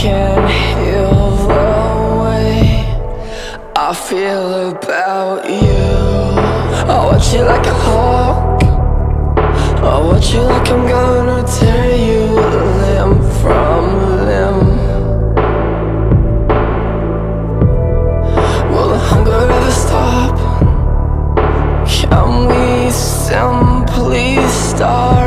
can heal the way I feel about you I watch you like a hawk I watch you like I'm gonna tear you limb from limb Will the hunger ever stop? Can we simply start?